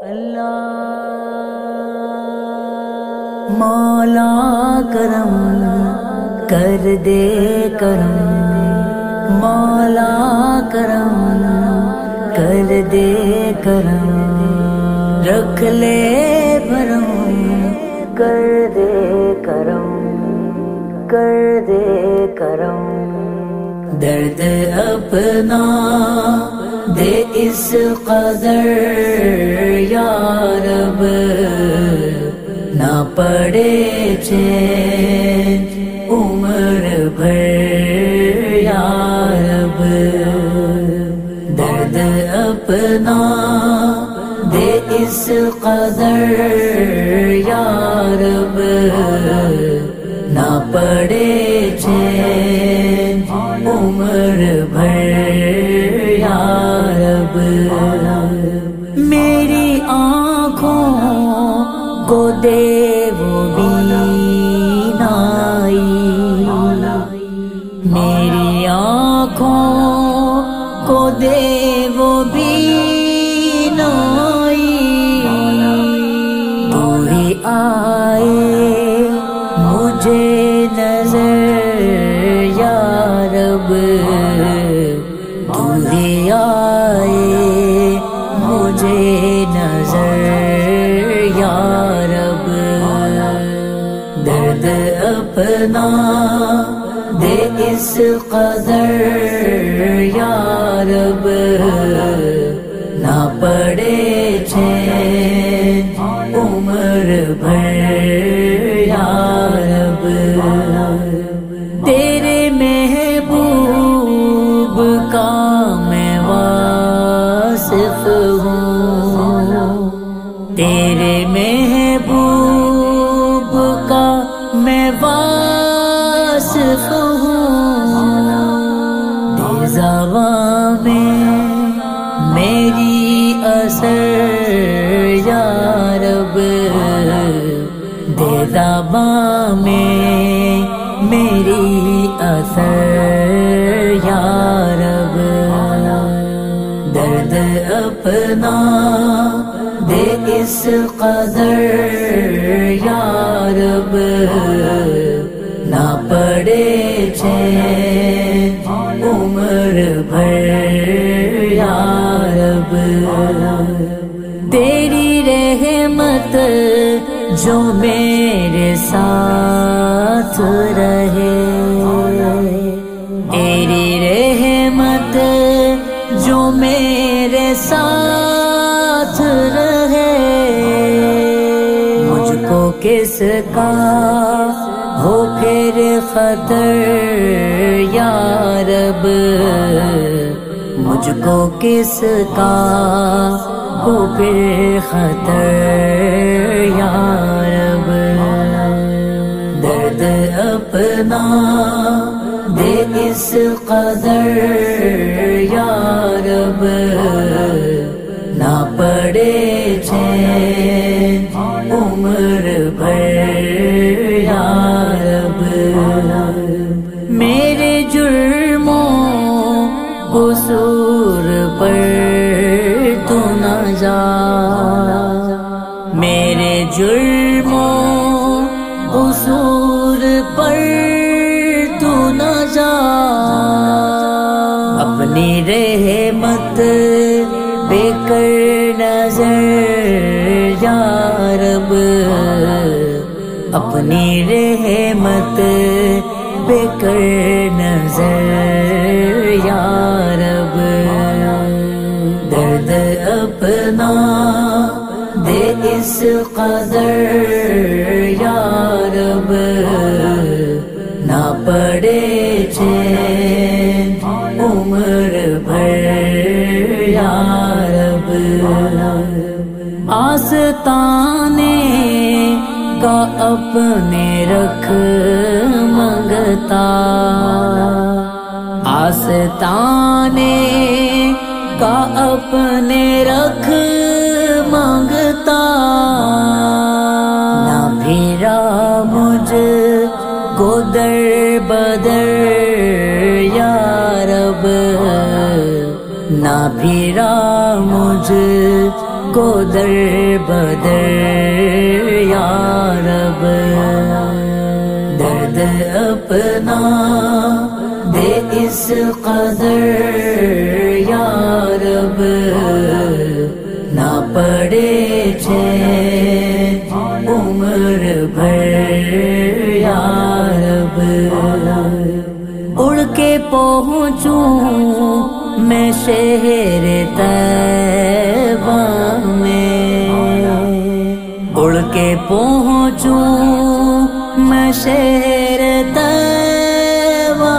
اللہ مولا کرم کر دے کرم مولا کرم کر دے کرم رکھ لے بھرم کر دے کرم کر دے کرم درد اپنا دے اس قدر یا رب نہ پڑے چین عمر بھر یا رب درد اپنا دے اس قدر یا رب نہ پڑے میری آنکھوں کو دے اس قدر یا رب، نہ پڑے چین، عمر بھر یا رب۔ تیرے محبوب کا میں واصف ہوں، تیرے رب دے زباں میں میری اثر یا رب درد اپنا دے اس قدر یا رب نہ پڑے چین جو میرے ساتھ رہے۔ تیری رحمت جو میرے ساتھ رہے۔ مجھ کو کس کا؟ ہو پھر خطر یا رب۔ مجھ کو کس کا؟ ہو پھر خطر، یا رب، درد اپنا دے اس قدر، یا رب، نہ پڑے چین عمر بھر، یا رب۔ میرے جرموں، قصور پر بے کر نظر یا رب، اپنی رحمت بے کر نظر یا رب۔ درد اپنا دے اس قدر یا رب۔ نہ پڑے چین آستانے کا اپنے رکھ منگتا۔ آستانے کا اپنے رکھ مانگتا نہ پھرا مجھ کو در بدر یا رب۔ نہ پھرا مجھ کو در بدر، یا رب۔ درد اپنا دے اس قدر، یا رب۔ نہ پڑے چین عمر بھر، یا رب۔ اڑ کے پہنچوں میں شہر میں اڑ کے پہنچوں میں شہر تیبہ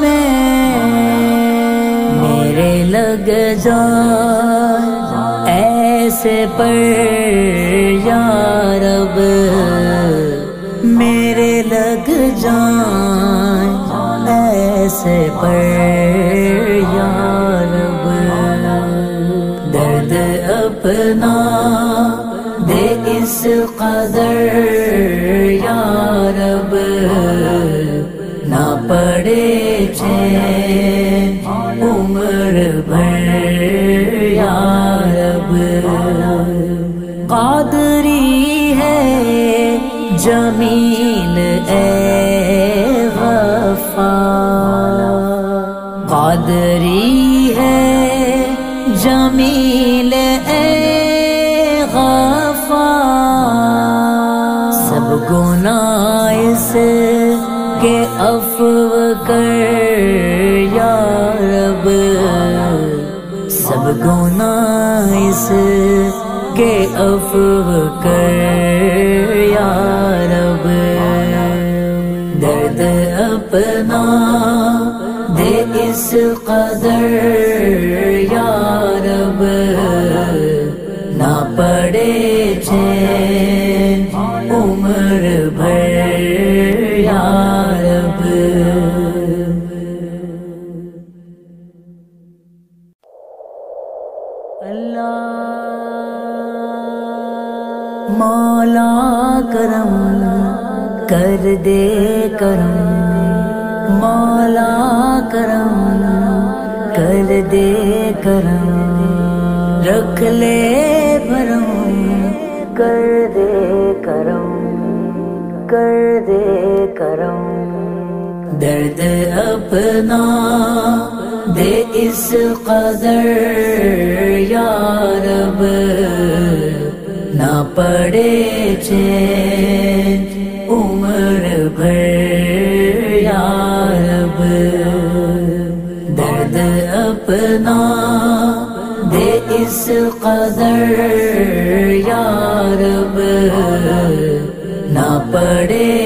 میں میرے لگ جان ایسے پر یا رب میرے لگ جان ایسے پر یا اپنا دے اس قدر، یا رب، نہ پڑے چین، عمر بھر، یا رب۔ قادری ہے جمیل اے غفار قادری کے افو کر، یا رب، سب گناہ اس کے افو کر، یا رب، درد اپنا دے اس قدر، یا رب، نہ پڑے چین، عمر بھر۔ کرم کر دے کرم، مولا کرم کر دے کرم، رکھ لے بھرم کر دے کرم، کر دے کرم۔ درد اپنا دے اس قدر، یا رب۔ پڑے چین، عمر بھر یا رب۔ درد اپنا دے اس قدر یا رب۔ نہ پڑے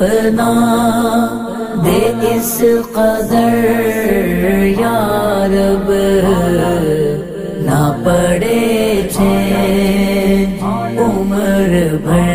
اپنا دے اس قدر یا رب نہ پڑے چین عمر بھر۔